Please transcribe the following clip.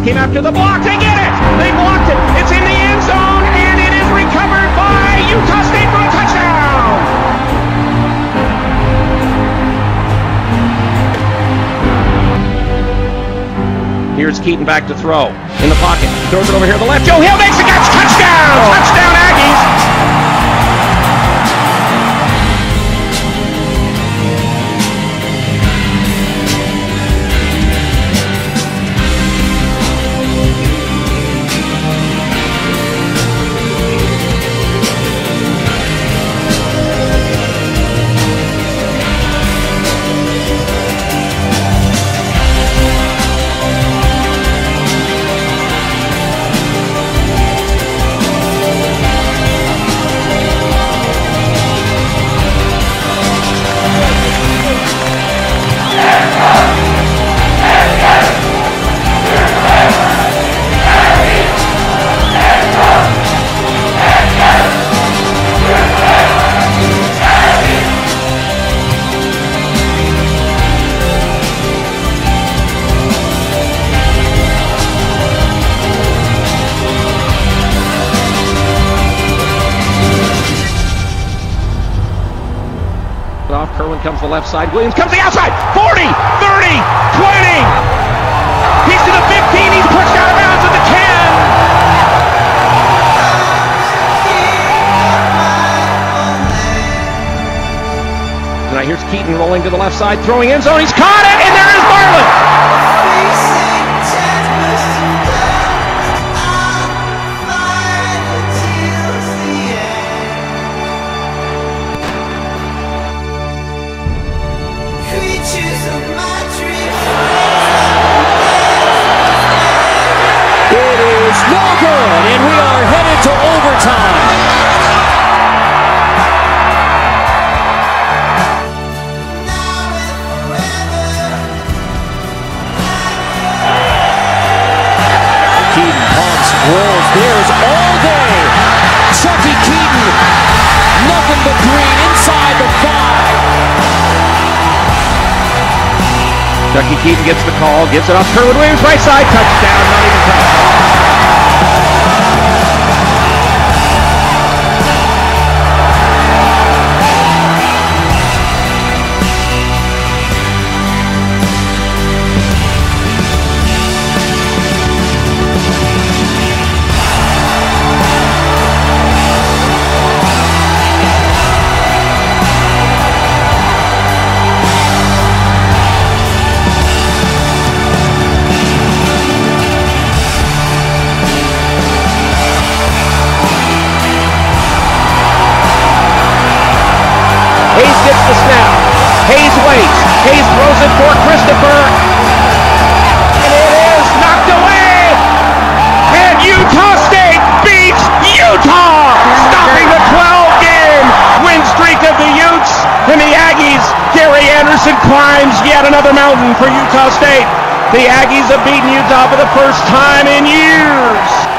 came after the block. They get it. They blocked it. It's in the end zone, and it is recovered by Utah State for a touchdown. Here's Keeton back to throw in the pocket. Throws it over here to the left. Joe Hill makes a catch. Touchdown! Touchdown, comes the left side. Williams comes the outside. 40, 30, 20. He's to the 15. He's pushed out of bounds at the 10. Tonight here's Keeton rolling to the left side, throwing end zone. He's caught it, and there is Marlin. No good, and we are headed to overtime. Keeton pumps, rolls, there's all day. Chuckie Keeton, nothing but green inside the five. Chuckie Keeton gets the call, gives it off Kerwin Williams, right side, touchdown, not even touchdown. For Utah State. The Aggies have beaten Utah for the first time in years.